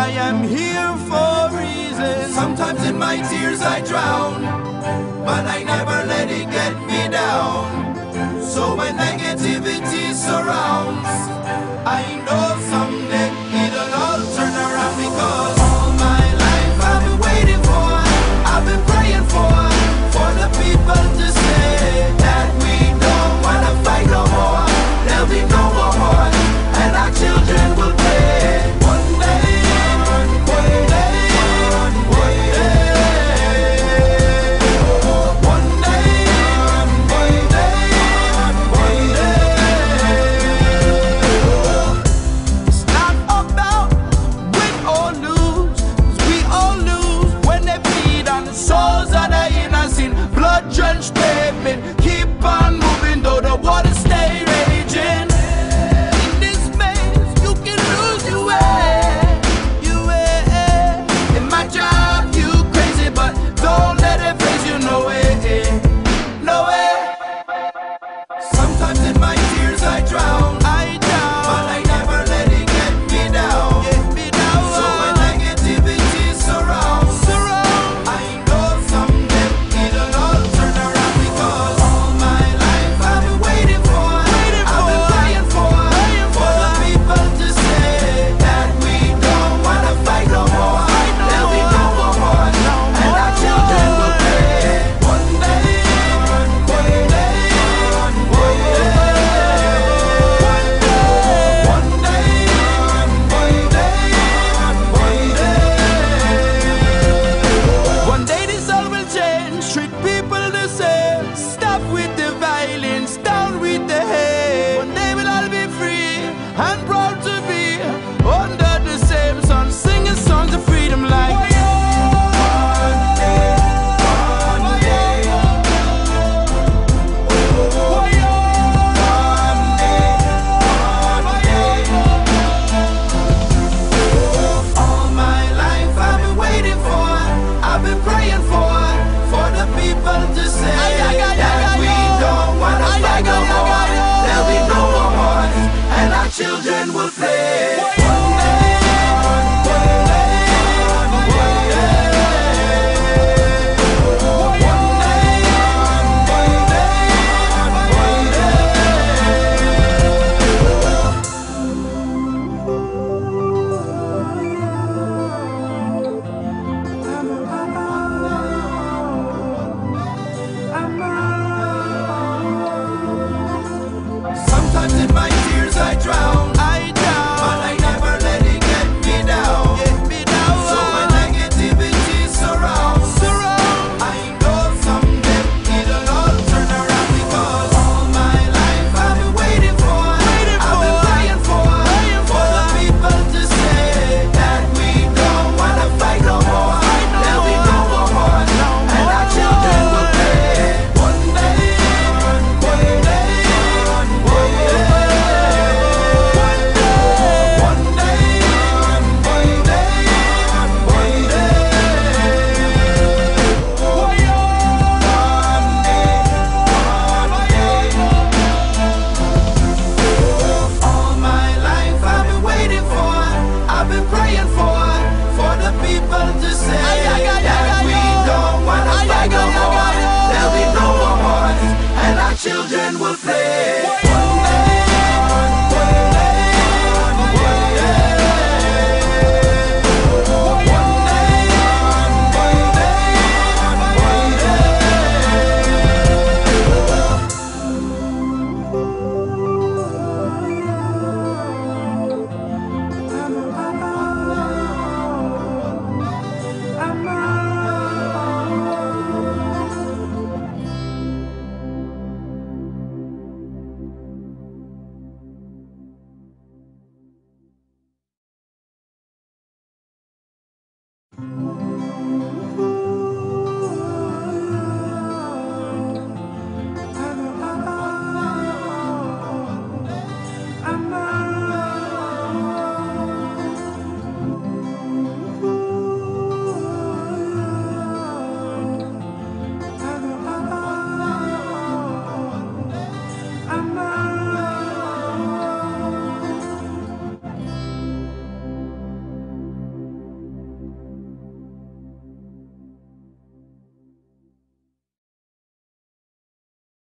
I am here for reasons. Sometimes in my tears I drown. statement